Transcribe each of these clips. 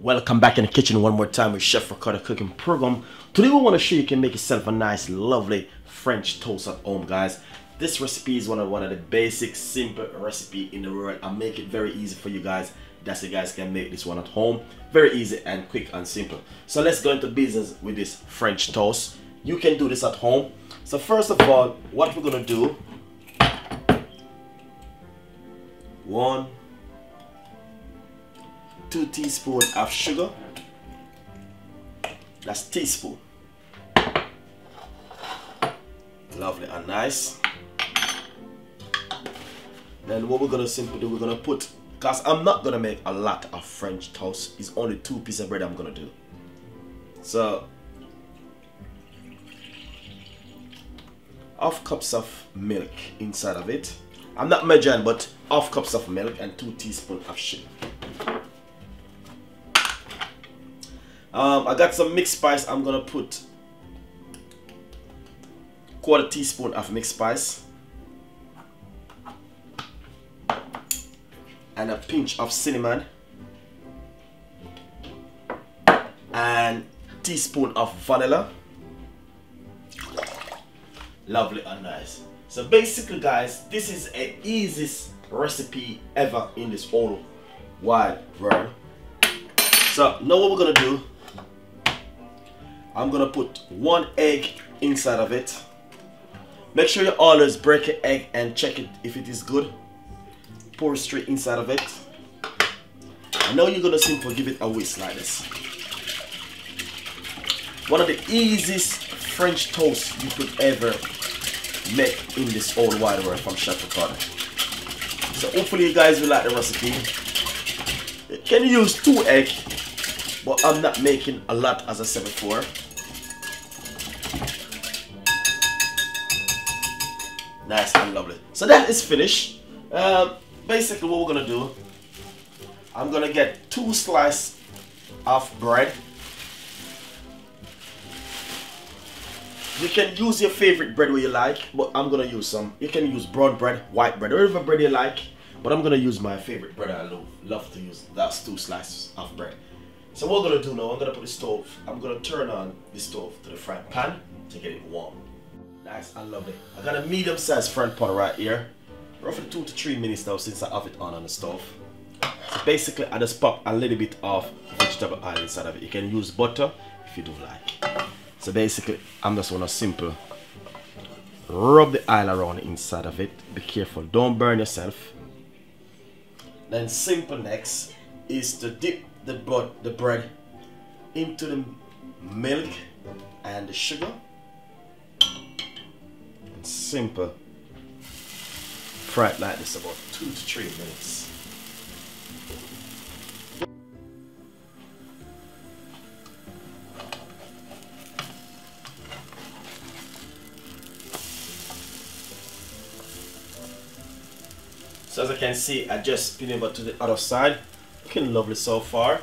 Welcome back in the kitchen one more time with Chef Ricardo cooking program. Today we want to show you can make yourself a nice lovely French toast at home guys. This recipe is one of one of the basic simple recipe in the world. I make it very easy for you guys. That's you guys can make this one at home. Very easy and quick and simple. So let's go into business with this French toast. You can do this at home. So first of all, what we're gonna do one two teaspoons of sugar. That's teaspoon. Lovely and nice. Then what we're gonna simply do we're gonna put because I'm not gonna make a lot of French toast. It's only two pieces of bread I'm gonna do. So half cups of milk inside of it. I'm not measuring but half cups of milk and two teaspoons of sugar Um, I got some mixed spice. I'm gonna put quarter teaspoon of mixed spice and a pinch of cinnamon and teaspoon of vanilla. Lovely and nice. So basically guys, this is a easiest recipe ever in this whole wide world. So now what we're gonna do I'm gonna put one egg inside of it. Make sure you always break an egg and check it if it is good. Pour straight inside of it. And now you're gonna simply give it a whisk like this. One of the easiest French toast you could ever make in this whole wide world from Chef Ricardo. So hopefully you guys will like the recipe. You can use two eggs, but I'm not making a lot as I said before. Nice and lovely. So that is finished. Um, basically what we're gonna do, I'm gonna get two slices of bread. You can use your favorite bread where you like, but I'm gonna use some. You can use brown bread, white bread, whatever bread you like. But I'm gonna use my favorite bread I love, love to use. That's two slices of bread. So what I'm gonna do now, I'm gonna put the stove, I'm gonna turn on the stove to the frying pan to get it warm. Nice and lovely. I got a medium sized front pan right here. Roughly two to three minutes now since I have it on on the stove. So basically I just pop a little bit of vegetable oil inside of it. You can use butter if you do like. So basically I'm just gonna simple rub the oil around inside of it. Be careful, don't burn yourself. Then simple next is to dip the bread into the milk and the sugar simple. Fry like this about two to three minutes. So as I can see I just spin over to the other side. Looking lovely so far.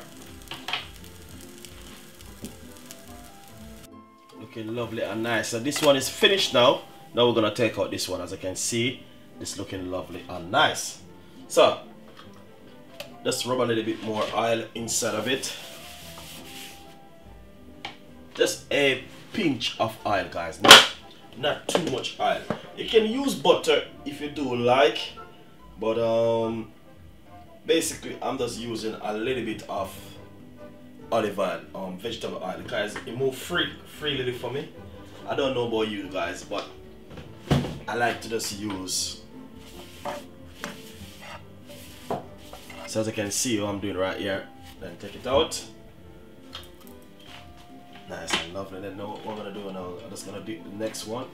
Looking lovely and nice. So this one is finished now now we're gonna take out this one. As I can see it's looking lovely and nice. So let's rub a little bit more oil inside of it. Just a pinch of oil guys. Not, not too much oil. You can use butter if you do like but um basically I'm just using a little bit of olive oil um vegetable oil guys. It move free freely for me. I don't know about you guys but I like to just use. So as I can see what I'm doing right here then take it out. Nice and lovely. Then know what I'm gonna do now. I'm just gonna do the next one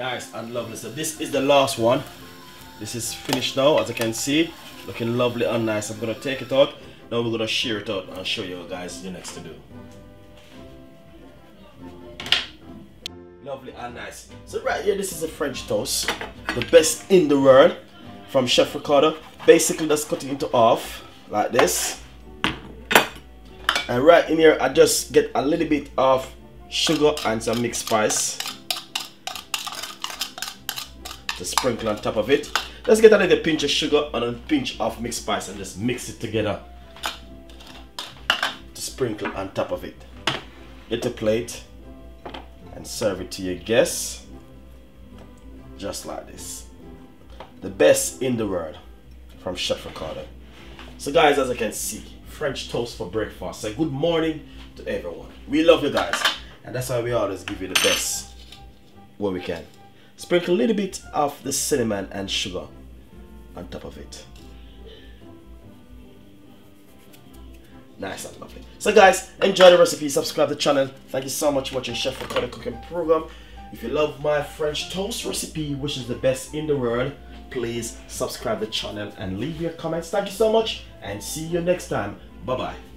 Nice and lovely. So this is the last one. This is finished now, as I can see. Looking lovely and nice. I'm gonna take it out. Now we're gonna shear it out and show you guys the next to do. Lovely and nice. So right here, this is a French toast. The best in the world from Chef Ricardo. Basically, just cut it into half like this. And right in here, I just get a little bit of sugar and some mixed spice to sprinkle on top of it. Let's get a little pinch of sugar and a pinch of mixed spice and just mix it together to sprinkle on top of it. Get a plate and serve it to your guests just like this. The best in the world from Chef Ricardo. So guys, as I can see, French toast for breakfast. Say good morning to everyone. We love you guys. And that's why we always give you the best when we can. Sprinkle a little bit of the cinnamon and sugar on top of it. Nice and lovely. So guys, enjoy the recipe, subscribe to the channel. Thank you so much for watching Chef Ricardo cooking program. If you love my French toast recipe, which is the best in the world, please subscribe the channel and leave your comments. Thank you so much and see you next time. Bye-bye.